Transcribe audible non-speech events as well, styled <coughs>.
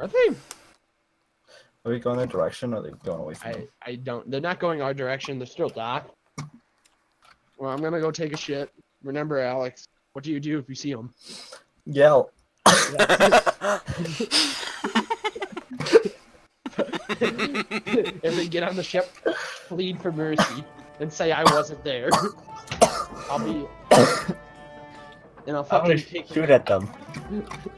Are they? Are we going their direction or are they going away from I them? I don't. They're not going our direction. They're still docked. Well, I'm gonna go take a shit. Remember, Alex. What do you do if you see them? Yell. if they get on the ship, plead for mercy and say I wasn't there. I'll be. <coughs> And I'll shoot at them. <laughs>